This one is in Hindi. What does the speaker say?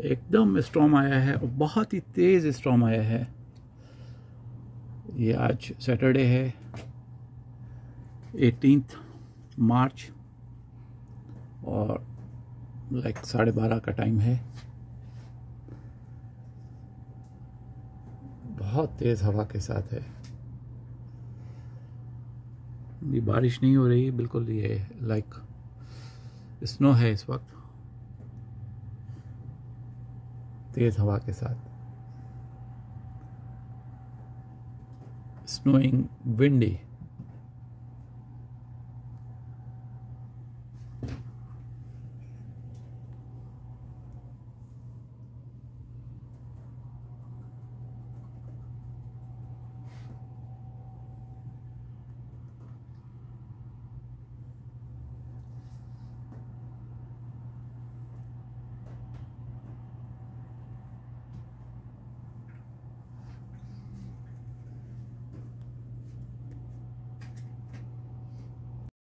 एकदम स्ट्रॉम आया है और बहुत ही तेज़ स्ट्रॉम आया है। ये आज सैटरडे है एटीनथ मार्च और लाइक साढ़े बारह का टाइम है। बहुत तेज़ हवा के साथ है। ये बारिश नहीं हो रही, बिल्कुल ये लाइक स्नो है इस वक्त। तेज हवा के साथ। Snowing windy